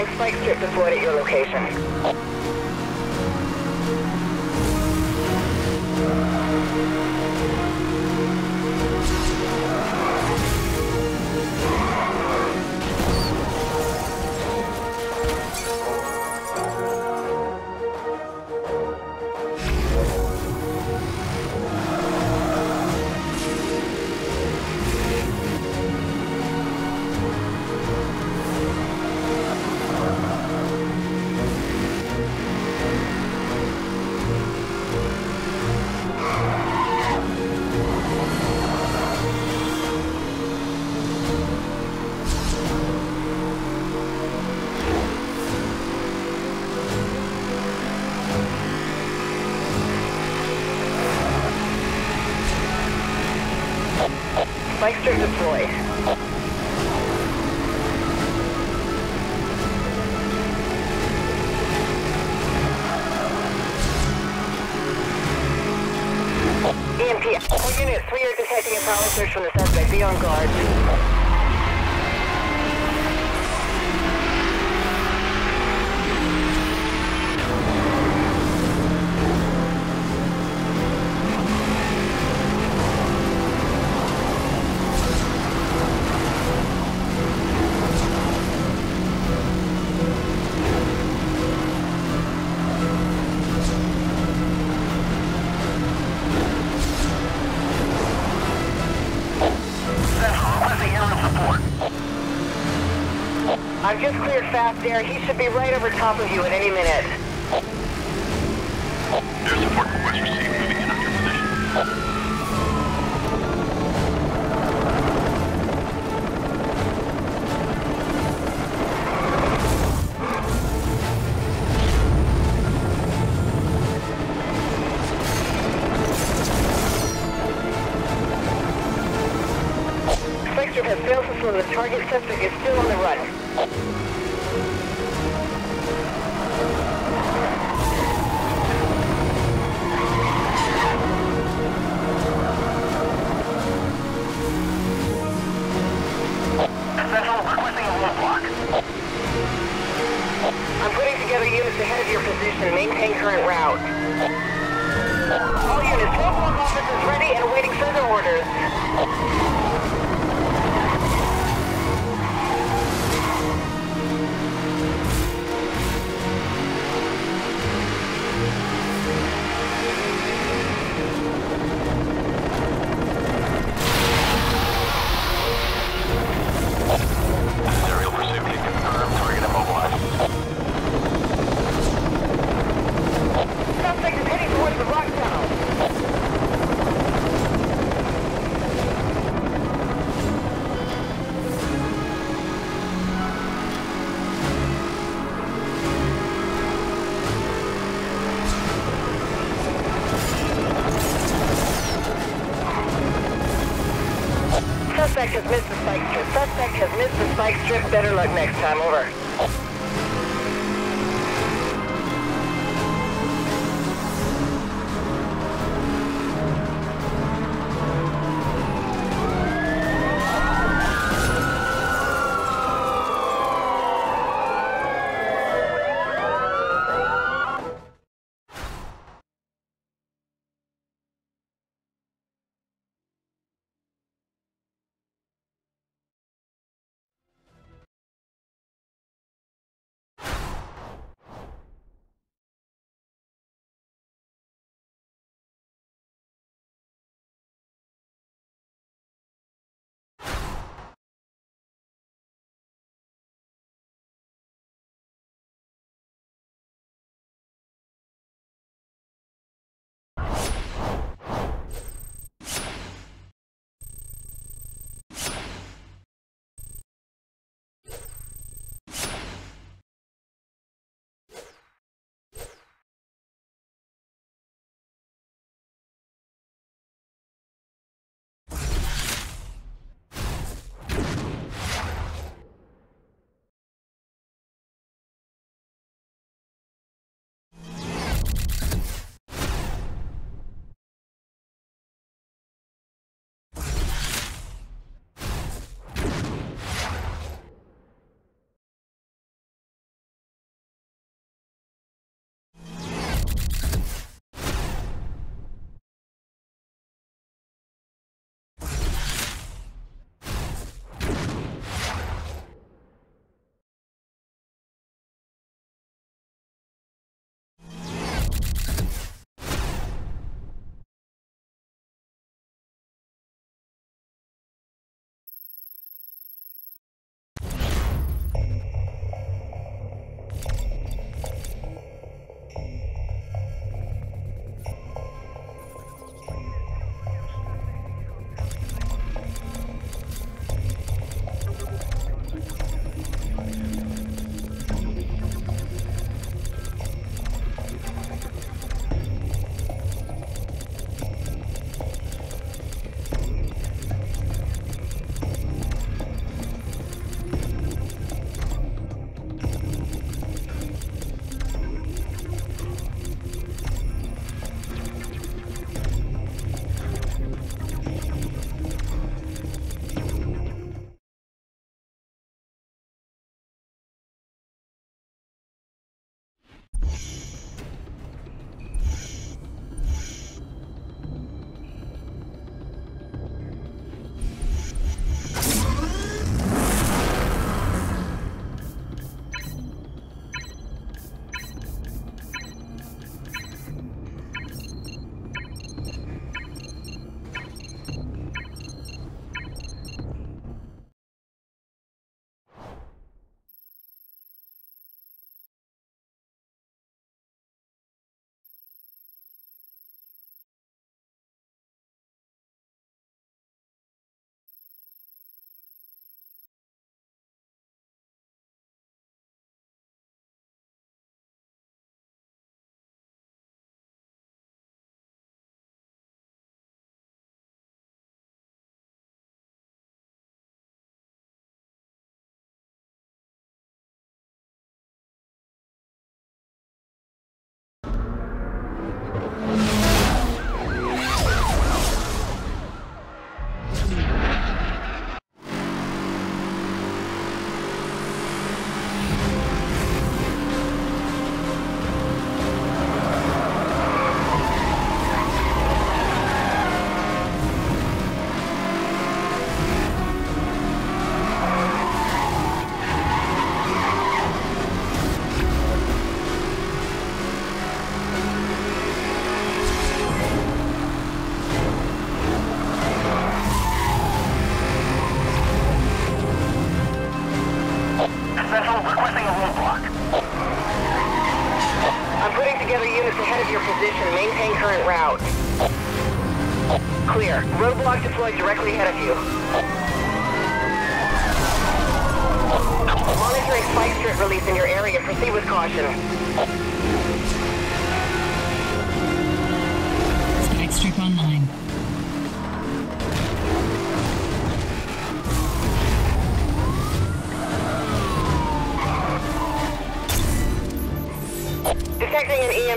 showing spike strip deployed at your location. On guard. Air. He should be right over top of you at any minute. Air support request received. Moving in on your position. Has failed to slow. The target suspect is still on the run. Has missed the spike strip. Suspect has missed the spike strip. Better luck next time. Over.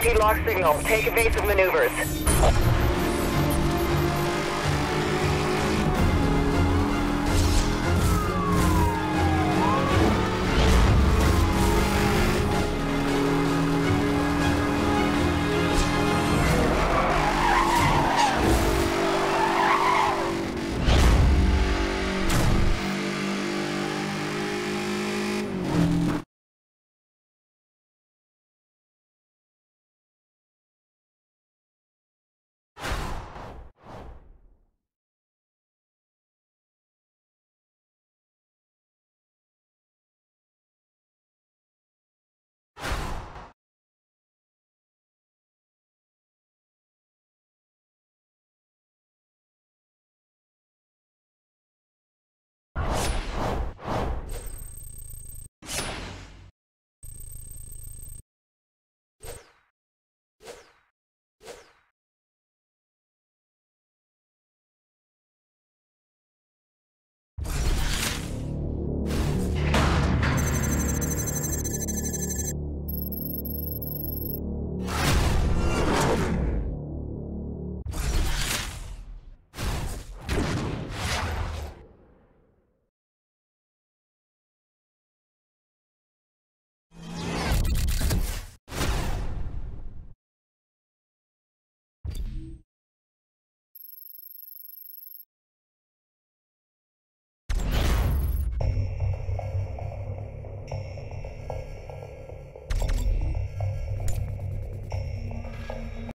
Detecting an EMP lock signal. Take evasive maneuvers.